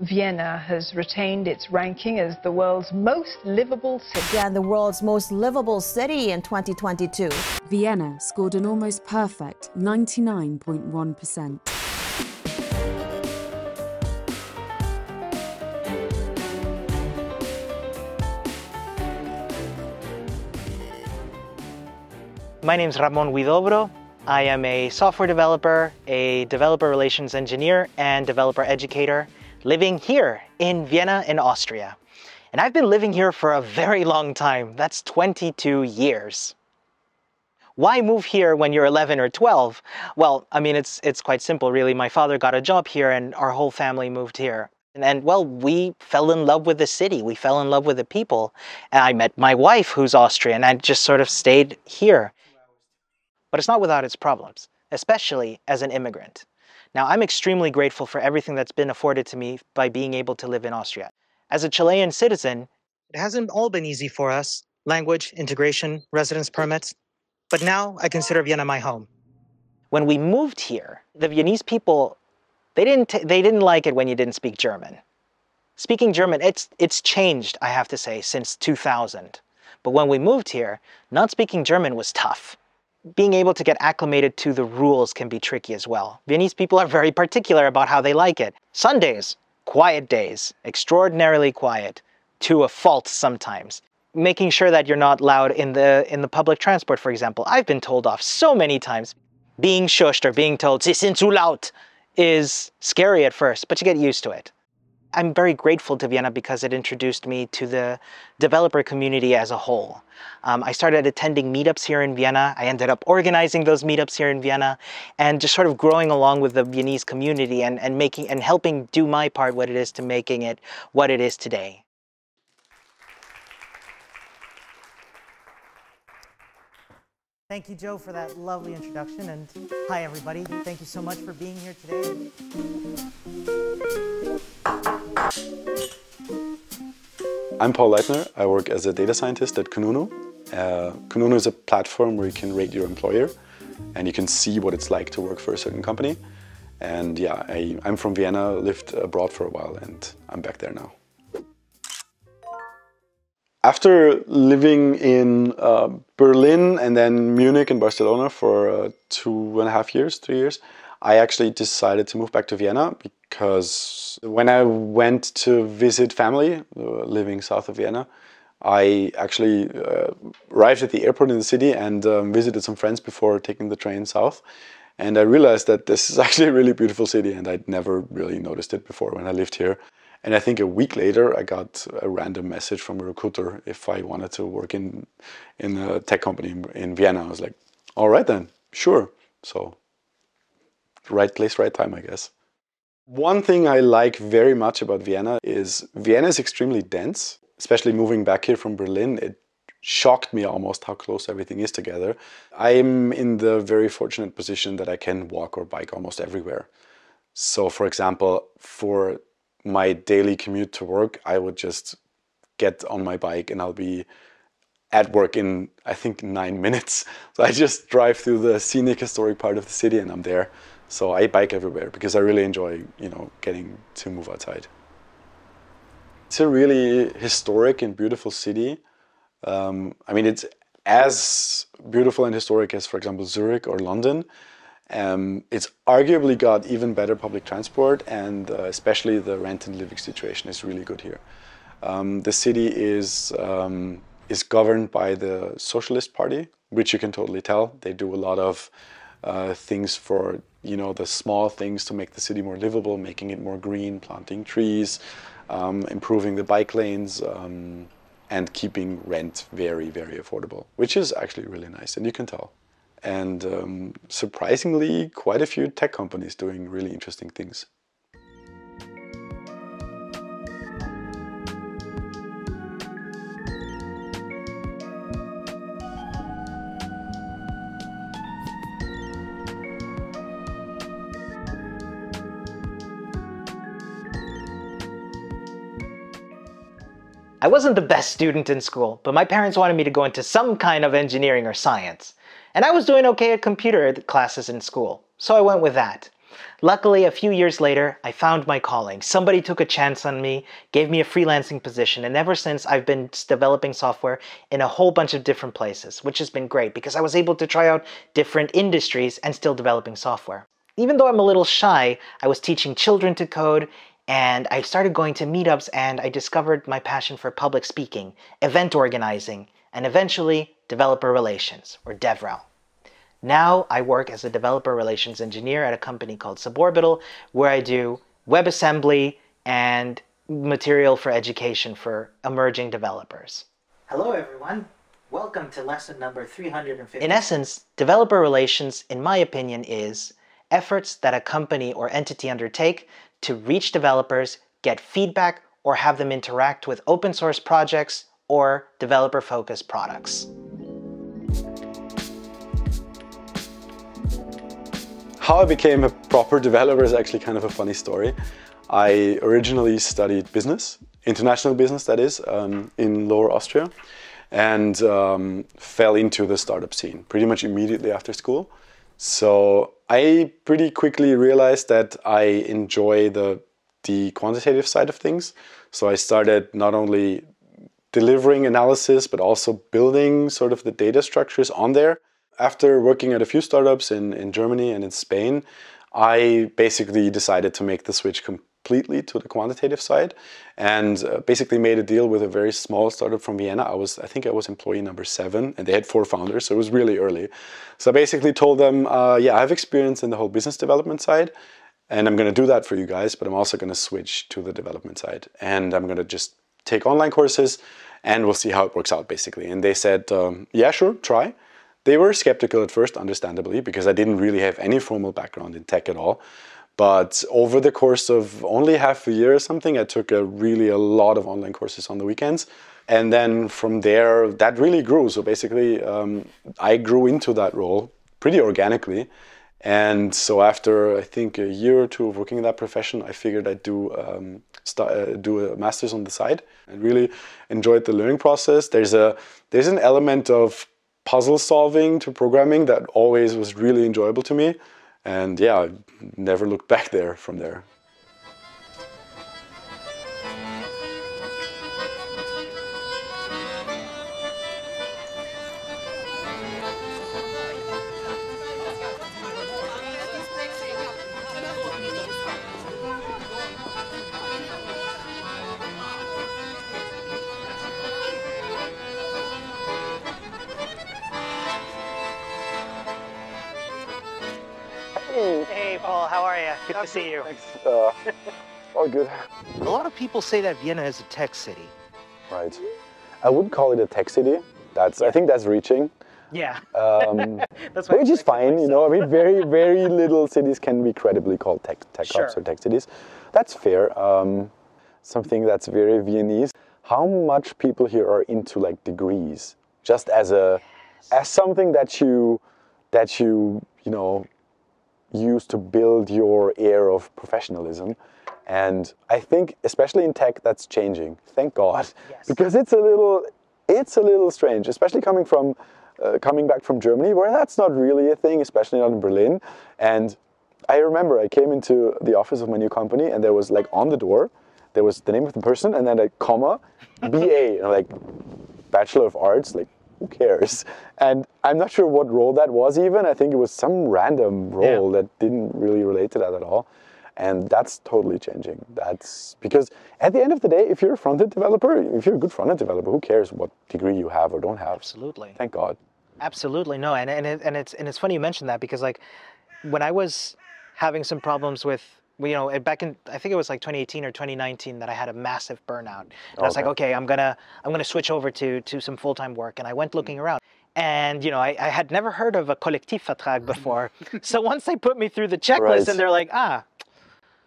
Vienna has retained its ranking as the world's most livable city. And the world's most livable city in 2022. Vienna scored an almost perfect 99.1%. My name is Ramon Huidobro. I am a software developer, a developer relations engineer, and developer educator living here in Vienna in Austria. And I've been living here for a very long time. That's 22 years. Why move here when you're 11 or 12? Well, I mean, it's, it's quite simple, really. My father got a job here and our whole family moved here. And, and well, we fell in love with the city. We fell in love with the people. And I met my wife, who's Austrian, and just sort of stayed here. But it's not without its problems, especially as an immigrant. Now, I'm extremely grateful for everything that's been afforded to me by being able to live in Austria. As a Chilean citizen, it hasn't all been easy for us language, integration, residence permits. But now I consider Vienna my home. When we moved here, the Viennese people, they didn't, they didn't like it when you didn't speak German. Speaking German, it's, it's changed, I have to say, since 2000. But when we moved here, not speaking German was tough being able to get acclimated to the rules can be tricky as well. Viennese people are very particular about how they like it. Sundays, quiet days, extraordinarily quiet, to a fault sometimes. Making sure that you're not loud in the in the public transport, for example. I've been told off so many times. Being shushed or being told, Sie sind zu laut, is scary at first, but you get used to it. I'm very grateful to Vienna because it introduced me to the developer community as a whole. Um, I started attending meetups here in Vienna. I ended up organizing those meetups here in Vienna and just sort of growing along with the Viennese community and, and making and helping do my part what it is to making it what it is today. Thank you, Joe, for that lovely introduction. And hi, everybody. Thank you so much for being here today. I'm Paul Leitner. I work as a data scientist at Kununu. Uh, Kununu is a platform where you can rate your employer and you can see what it's like to work for a certain company. And yeah, I, I'm from Vienna, lived abroad for a while, and I'm back there now. After living in uh, Berlin and then Munich and Barcelona for uh, two and a half years, three years, I actually decided to move back to Vienna because when I went to visit family uh, living south of Vienna, I actually uh, arrived at the airport in the city and um, visited some friends before taking the train south. And I realized that this is actually a really beautiful city and I'd never really noticed it before when I lived here. And I think a week later, I got a random message from a recruiter if I wanted to work in in a tech company in, in Vienna. I was like, all right then, sure. So, right place, right time, I guess. One thing I like very much about Vienna is Vienna is extremely dense. Especially moving back here from Berlin, it shocked me almost how close everything is together. I'm in the very fortunate position that I can walk or bike almost everywhere. So, for example, for my daily commute to work, I would just get on my bike and I'll be at work in I think nine minutes. So I just drive through the scenic historic part of the city and I'm there. So I bike everywhere because I really enjoy, you know, getting to move outside. It's a really historic and beautiful city. Um, I mean, it's as beautiful and historic as, for example, Zurich or London. Um, it's arguably got even better public transport and uh, especially the rent and living situation is really good here. Um, the city is, um, is governed by the Socialist Party, which you can totally tell. They do a lot of uh, things for, you know, the small things to make the city more livable, making it more green, planting trees, um, improving the bike lanes, um, and keeping rent very, very affordable, which is actually really nice, and you can tell and um, surprisingly quite a few tech companies doing really interesting things. I wasn't the best student in school, but my parents wanted me to go into some kind of engineering or science. And I was doing okay at computer classes in school, so I went with that. Luckily, a few years later, I found my calling. Somebody took a chance on me, gave me a freelancing position, and ever since I've been developing software in a whole bunch of different places, which has been great because I was able to try out different industries and still developing software. Even though I'm a little shy, I was teaching children to code and I started going to meetups and I discovered my passion for public speaking, event organizing, and eventually developer relations, or DevRel. Now I work as a developer relations engineer at a company called Suborbital, where I do WebAssembly and material for education for emerging developers. Hello, everyone. Welcome to lesson number 350. In essence, developer relations, in my opinion, is efforts that a company or entity undertake to reach developers, get feedback, or have them interact with open source projects or developer focused products. How I became a proper developer is actually kind of a funny story. I originally studied business, international business that is, um, in Lower Austria, and um, fell into the startup scene pretty much immediately after school. So I pretty quickly realized that I enjoy the the quantitative side of things. So I started not only delivering analysis, but also building sort of the data structures on there after working at a few startups in, in Germany and in Spain, I basically decided to make the switch completely to the quantitative side and uh, basically made a deal with a very small startup from Vienna. I was, I think I was employee number seven and they had four founders, so it was really early. So I basically told them, uh, yeah, I have experience in the whole business development side and I'm going to do that for you guys, but I'm also going to switch to the development side and I'm going to just take online courses and we'll see how it works out basically. And they said, um, yeah, sure, try. They were skeptical at first, understandably, because I didn't really have any formal background in tech at all. But over the course of only half a year or something, I took a really a lot of online courses on the weekends. And then from there, that really grew. So basically, um, I grew into that role pretty organically. And so after I think a year or two of working in that profession, I figured I'd do um, start, uh, do a master's on the side. I really enjoyed the learning process. There's a there's an element of puzzle solving to programming that always was really enjoyable to me. And yeah, I never looked back there from there. Good to see you. Thanks. Uh, all good. A lot of people say that Vienna is a tech city. Right. I wouldn't call it a tech city. That's I think that's reaching. Yeah. Um, That's which is fine, you know. I mean, very very little cities can be credibly called tech tech hubs Sure. or tech cities. That's fair. Um, something that's very Viennese. How much people here are into like degrees, just as a as something that you that you you know use to build your air of professionalism. And I think, especially in tech, that's changing. Thank God, Yes. because it's a little, it's a little strange, especially coming from, uh, coming back from Germany, where that's not really a thing, especially not in Berlin. And I remember I came into the office of my new company, and there was like on the door, there was the name of the person, and then a comma, BA, and I'm like, Bachelor of Arts, like who cares? And I'm not sure what role that was even. I think it was some random role that didn't really relate to that at all. And that's totally changing. That's because at the end of the day, if you're a front-end developer, if you're a good front-end developer, who cares what degree you have or don't have? Absolutely. Thank God. Absolutely no, and and it, and it's and it's funny you mentioned that because like when I was having some problems with you know back in I think it was like 2018 or 2019 that I had a massive burnout. And I was like, Okay. okay, I'm gonna I'm gonna switch over to to some full time work, and I went looking around. And you know, I, I had never heard of a Kollektivvertrag before. so once they put me through the checklist, Right. and they're like, ah,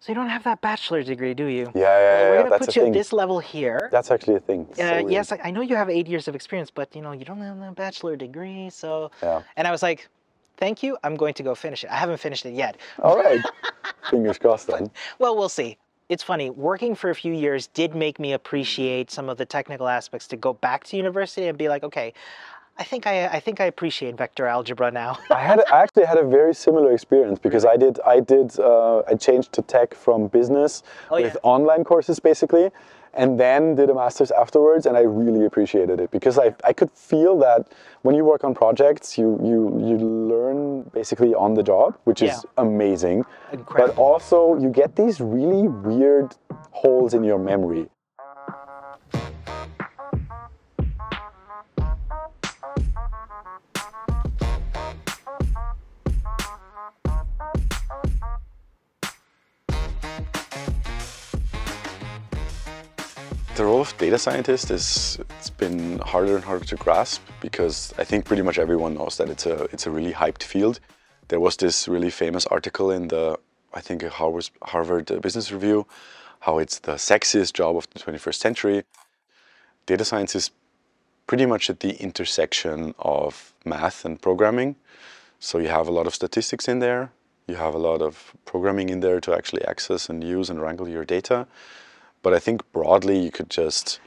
so you don't have that bachelor's degree, do you? Yeah, yeah, Well, yeah, We're yeah, gonna that's put a you thing. at this level here. That's actually a thing. So Uh, yes, I, I know you have eight years of experience, but you know you don't have a bachelor degree, so. Yeah. And I was like, "Thank you. I'm going to go finish it. I haven't finished it yet. All right. Fingers crossed then. Well, we'll see. It's funny. Working for a few years did make me appreciate some of the technical aspects to go back to university and be like, okay, I think I, I think I appreciate vector algebra now. I had I actually had a very similar experience because I did I did uh, I changed to tech from business Oh, with yeah. online courses basically, and then did a master's afterwards, and I really appreciated it because I, I could feel that when you work on projects, you you you learn basically on the job, which is Yeah. amazing, Incredible. but also you get these really weird holes in your memory. The role of data scientist is it's been harder and harder to grasp because I think pretty much everyone knows that it's a it's a really hyped field. There was this really famous article in the I think Harvard Harvard Business Review how it's the sexiest job of the 21st century. Data science is pretty much at the intersection of math and programming. So you have a lot of statistics in there. You have a lot of programming in there to actually access and use and wrangle your data. But I think broadly you could just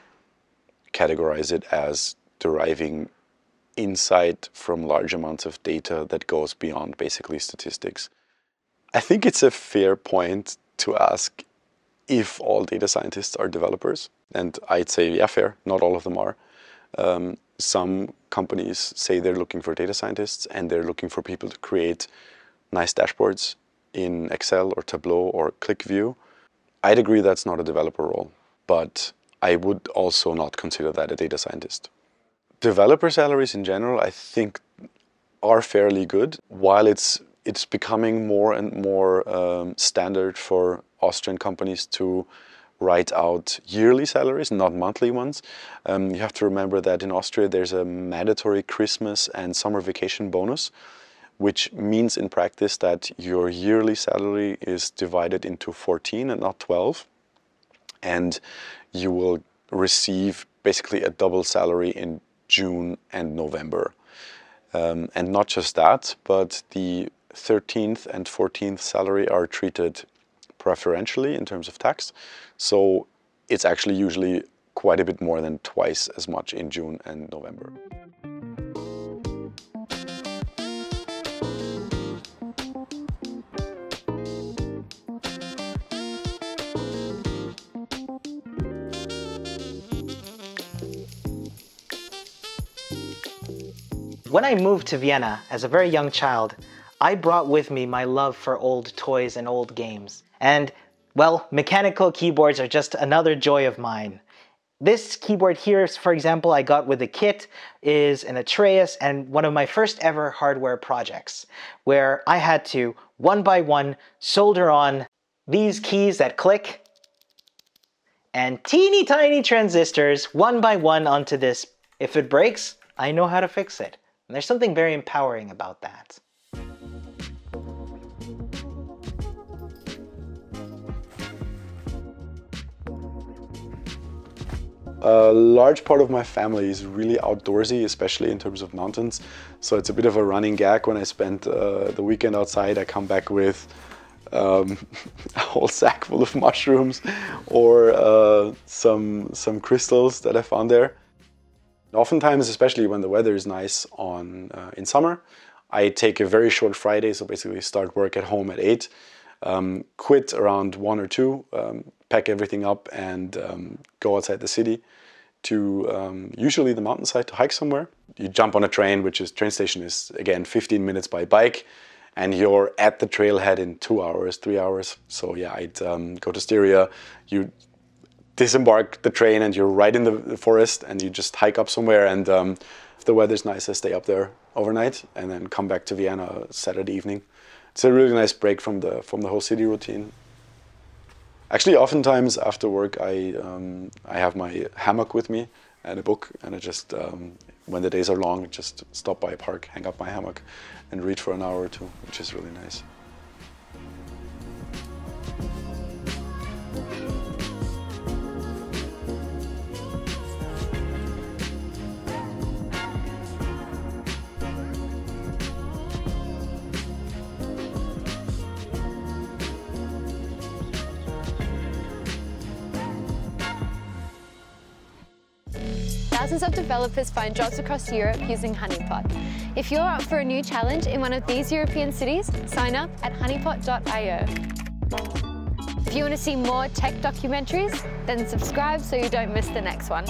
categorize it as deriving insight from large amounts of data that goes beyond basically statistics. I think it's a fair point to ask if all data scientists are developers. And I'd say, yeah, fair, not all of them are. Um, some companies say they're looking for data scientists and they're looking for people to create nice dashboards in Excel or Tableau or QlikView. I'd agree that's not a developer role, but I would also not consider that a data scientist. Developer salaries in general, I think, are fairly good. While it's it's becoming more and more um, standard for Austrian companies to write out yearly salaries, not monthly ones. Um, you have to remember that in Austria there's a mandatory Christmas and summer vacation bonus, which means in practice that your yearly salary is divided into 14 and not 12. And you will receive basically a double salary in June and November. Um, and not just that, but the 13th and 14th salary are treated preferentially in terms of tax. So it's actually usually quite a bit more than twice as much in June and November. When I moved to Vienna as a very young child, I brought with me my love for old toys and old games. And, well, mechanical keyboards are just another joy of mine. This keyboard here, for example, I got with a kit, is an Atreus and one of my first ever hardware projects, where I had to, one by one, solder on these keys that click and teeny tiny transistors one by one onto this. If it breaks, I know how to fix it. And there's something very empowering about that. A large part of my family is really outdoorsy, especially in terms of mountains. So it's a bit of a running gag when I spend uh, the weekend outside. I come back with um, a whole sack full of mushrooms or uh, some some crystals that I found there. Oftentimes, especially when the weather is nice on uh, in summer, I take a very short Friday. So basically, start work at home at eight, um, quit around one or two, um, pack everything up, and um, go outside the city to um, usually the mountainside to hike somewhere. You jump on a train, which is train station is again 15 minutes by bike, and you're at the trailhead in two hours, three hours. So yeah, I'd um, go to Styria. You disembark the train and you're right in the, forest and you just hike up somewhere and um, if the weather's nice I stay up there overnight and then come back to Vienna Saturday evening. It's a really nice break from the from the whole city routine. Actually, oftentimes after work I um, I have my hammock with me and a book and I just um, when the days are long just stop by a park, hang up my hammock and read for an hour or two, which is really nice. Thousands of developers find jobs across Europe using Honeypot. If you're up for a new challenge in one of these European cities, sign up at honeypot.io. If you want to see more tech documentaries, then subscribe so you don't miss the next one.